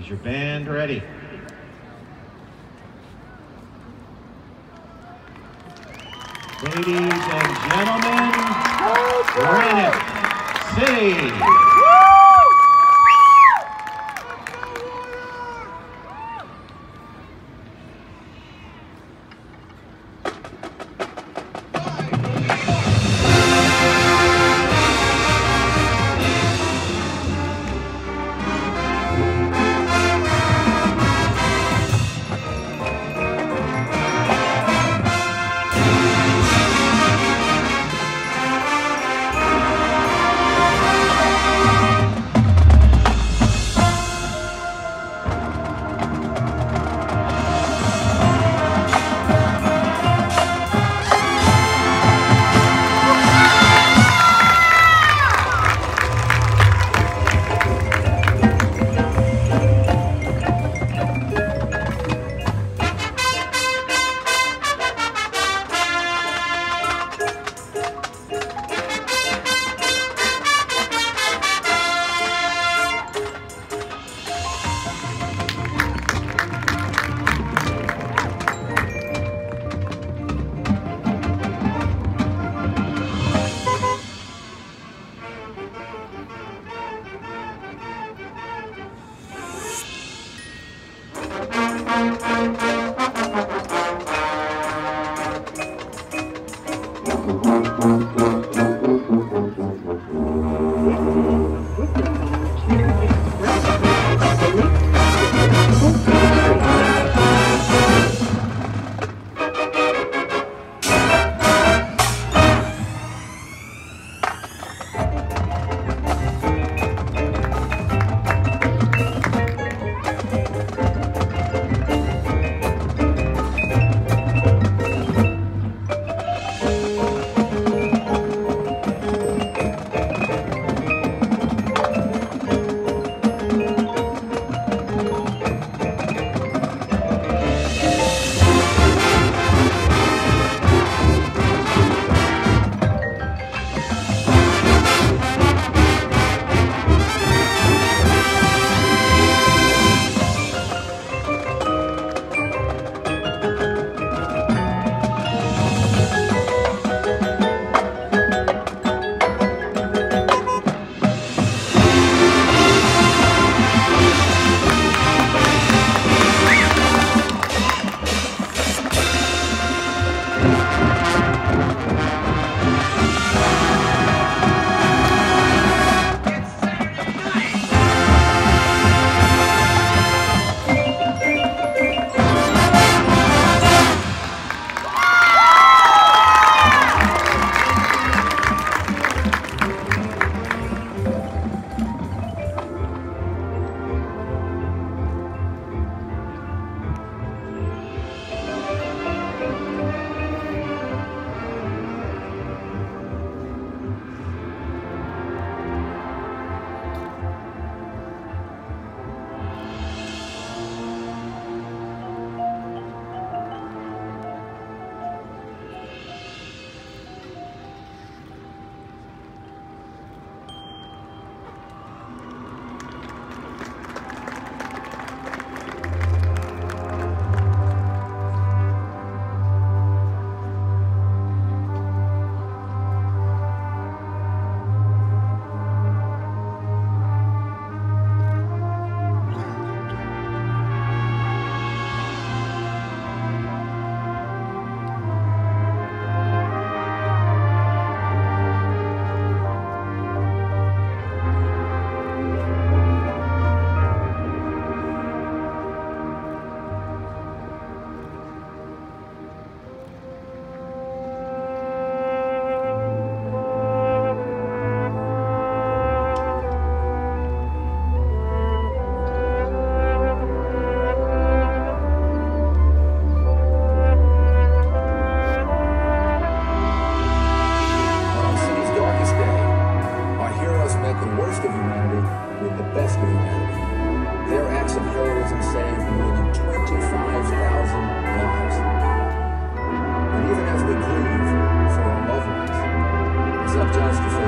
Is your band ready? Ladies and gentlemen, Granite City.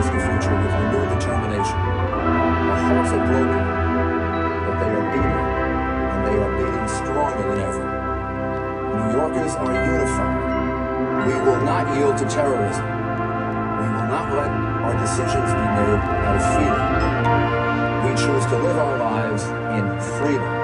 approach the future with renewed determination. Our hearts are broken, but they are beating, and they are beating stronger than ever. New Yorkers are unified. We will not yield to terrorism. We will not let our decisions be made out of fear. We choose to live our lives in freedom.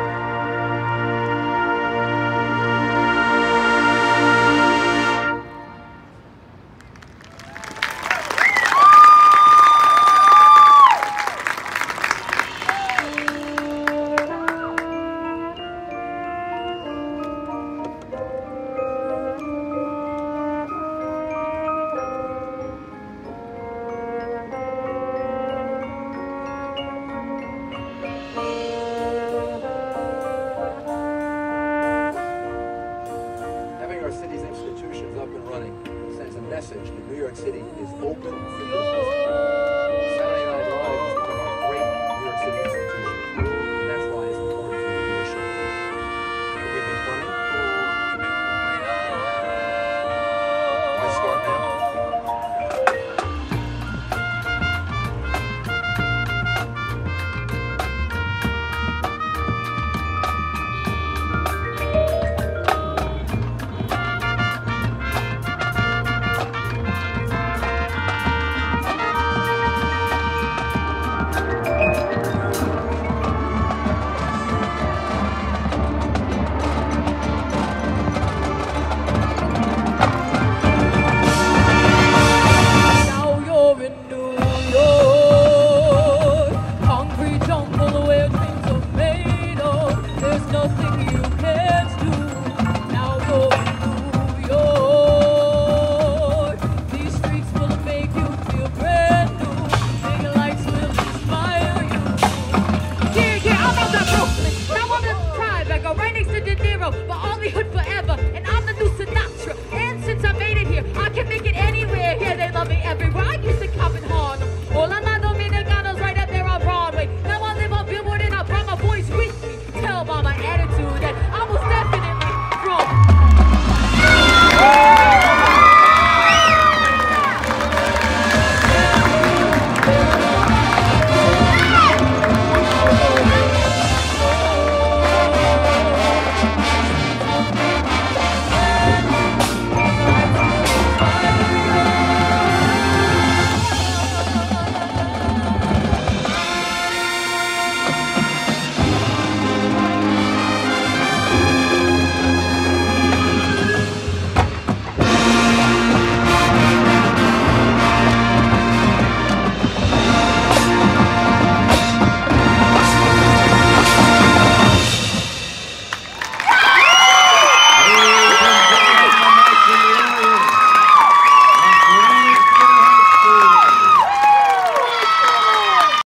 Is open